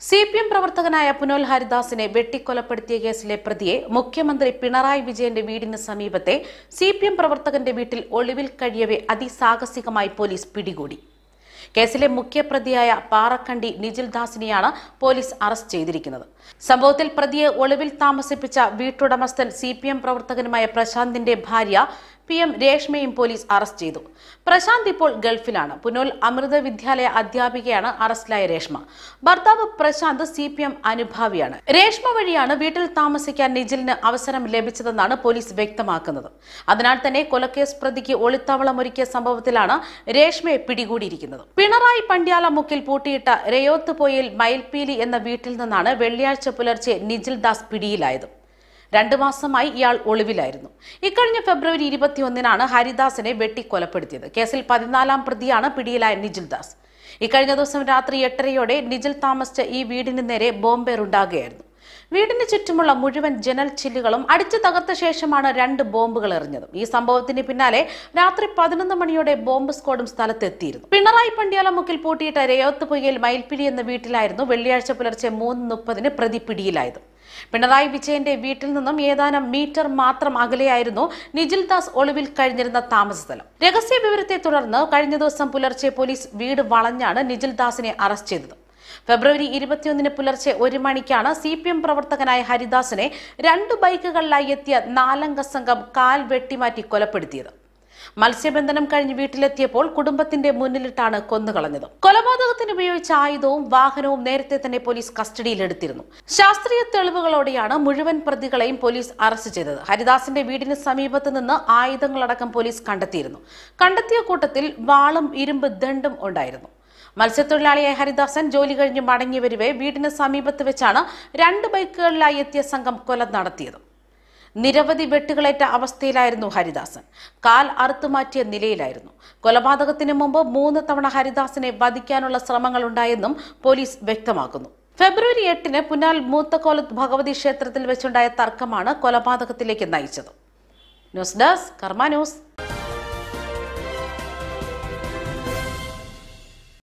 C P M പ്രവർത്തകനായ പുനോൽ ഹരിദാസിനെ വെട്ടിക്കൊലപ്പെടുത്തിയ കേസിലെ പ്രതിയെ മുഖ്യമന്ത്രി പിണറായി വിജയന്റെ വീടിന് സമീപത്തെ സി പി എം പ്രവർത്തകന്റെ വീട്ടിൽ ഒളിവിൽ കഴിയവെ അതിസാഹസികമായി പോലീസ് പിടികൂടി. കേസിലെ മുഖ്യപ്രതിയായ പാറക്കണ്ടി നിജിൽ ദാസിനെയാണ് പോലീസ് അറസ്റ്റ് ചെയ്തിരിക്കുന്നത്. സംഭവത്തിൽ പ്രതിയെ ഒളിവിൽ താമസിപ്പിച്ച വീട്ടുടമസ്ഥൻ സി പി എം പ്രവർത്തകനുമായ പ്രശാന്തിന്റെ ഭാര്യ പി എം രേഷ്മയും പോലീസ് അറസ്റ്റ് ചെയ്തു. പ്രശാന്ത് ഇപ്പോൾ ഗൾഫിലാണ്. പുനോൽ അമൃത വിദ്യാലയ അധ്യാപികയാണ് അറസ്റ്റിലായ രേഷ്മ. ഭർത്താവ് പ്രശാന്ത് സി പി എം അനുഭാവിയാണ്. രേഷ്മ വഴിയാണ് വീട്ടിൽ താമസിക്കാൻ നിജിലിന് അവസരം ലഭിച്ചതെന്നാണ് പോലീസ് വ്യക്തമാക്കുന്നത്. അതിനാൽ തന്നെ കൊലക്കേസ് പ്രതിക്ക് ഒളിത്താവളമൊരുക്കിയ സംഭവത്തിലാണ് രേഷ്മയെ പിടികൂടിയിരിക്കുന്നത്. പിണറായി പണ്ടിയാല മുക്കിൽ പൂട്ടിയിട്ട രയോത്ത് പോയിൽ മയിൽപീലി എന്ന വീട്ടിൽ നിന്നാണ് വെള്ളിയാഴ്ച പുലർച്ചെ നിജിൽ ദാസ് പിടിയിലായത്. രണ്ടു മാസമായി ഇയാൾ ഒളിവിലായിരുന്നു. ഇക്കഴിഞ്ഞ ഫെബ്രുവരി ഇരുപത്തിയൊന്നിനാണ് ഹരിദാസിനെ വെട്ടിക്കൊലപ്പെടുത്തിയത്. കേസിൽ പതിനാലാം പ്രതിയാണ് പിടിയിലായ നിജിൽ ദാസ്. ഇക്കഴിഞ്ഞ ദിവസം രാത്രി എട്ടരയോടെ നിജിൽ താമസിച്ച ഈ വീടിന് നേരെ ബോംബേറുണ്ടാകുകയായിരുന്നു. വീടിന് ചുറ്റുമുള്ള മുഴുവൻ ജനൽ ചില്ലുകളും അടിച്ചു തകർത്ത ശേഷമാണ് രണ്ട് ബോംബുകൾ എറിഞ്ഞത്. ഈ സംഭവത്തിന് പിന്നാലെ രാത്രി പതിനൊന്ന് മണിയോടെ ബോംബ് സ്ക്വാഡും സ്ഥലത്തെത്തിയിരുന്നു. പിണറായി പണ്ടിയാലമുക്കിൽ പൂട്ടിയിട്ട രയോത്ത് പുയയിൽ മയിൽപ്പിലി എന്ന വീട്ടിലായിരുന്നു വെള്ളിയാഴ്ച പുലർച്ചെ മൂന്ന് മുപ്പതിന് പ്രതി പിടിയിലായത്. പിണറായി വിജയന്റെ വീട്ടിൽ നിന്നും ഏതാനും മീറ്റർ മാത്രം അകലെയായിരുന്നു നിജിൽ ദാസ് ഒളിവിൽ കഴിഞ്ഞിരുന്ന താമസസ്ഥലം രഹസ്യ വിവരത്തെ തുടർന്ന് കഴിഞ്ഞ ദിവസം പുലർച്ചെ പോലീസ് വീട് വളഞ്ഞാണ് നിജിൽ ദാസിനെ അറസ്റ്റ് ചെയ്തത്. ഫെബ്രുവരി ഇരുപത്തിയൊന്നിന് പുലർച്ചെ ഒരു മണിക്കാണ് സി പി എം പ്രവർത്തകനായ ഹരിദാസിനെ രണ്ട് ബൈക്കുകളിലായി എത്തിയ നാലംഗ സംഘം കാൽ വെട്ടിമാറ്റി കൊലപ്പെടുത്തിയത്. മത്സ്യബന്ധനം കഴിഞ്ഞ് വീട്ടിലെത്തിയപ്പോൾ കുടുംബത്തിന്റെ മുന്നിലിട്ടാണ് കൊന്നുകളഞ്ഞത്. കൊലപാതകത്തിന് ഉപയോഗിച്ച ആയുധവും വാഹനവും നേരത്തെ തന്നെ പോലീസ് കസ്റ്റഡിയിലെടുത്തിരുന്നു. ശാസ്ത്രീയ തെളിവുകളോടെയാണ് മുഴുവൻ പ്രതികളെയും പോലീസ് അറസ്റ്റ് ചെയ്തത്. ഹരിദാസിന്റെ വീടിന് സമീപത്ത് നിന്ന് ആയുധങ്ങളടക്കം പോലീസ് കണ്ടെത്തിയിരുന്നു. കണ്ടെത്തിയ കൂട്ടത്തിൽ വാളും ഇരുമ്പ് ദണ്ടും ഉണ്ടായിരുന്നു. മത്സ്യത്തൊഴിലാളിയായ ഹരിദാസൻ ജോലി കഴിഞ്ഞ് മടങ്ങി വരുവേ വീടിന് സമീപത്ത് വെച്ചാണ് രണ്ട് ബൈക്കുകളിലായി എത്തിയ സംഘം കൊല നടത്തിയത്. നിരവധി വെട്ടുകളേറ്റ അവസ്ഥയിലായിരുന്നു ഹരിദാസൻ. കാൽ അറുത്തുമാറ്റിയ നിലയിലായിരുന്നു. കൊലപാതകത്തിന് മുമ്പ് മൂന്ന് തവണ ഹരിദാസനെ വധിക്കാനുള്ള ശ്രമങ്ങൾ ഉണ്ടായെന്നും പോലീസ് വ്യക്തമാക്കുന്നു. ഫെബ്രുവരി എട്ടിന് പുനാൽ മൂത്തക്കോലത്ത് ഭഗവതി ക്ഷേത്രത്തിൽ വെച്ചുണ്ടായ തർക്കമാണ് കൊലപാതകത്തിലേക്ക് നയിച്ചത്. News desk Karma news.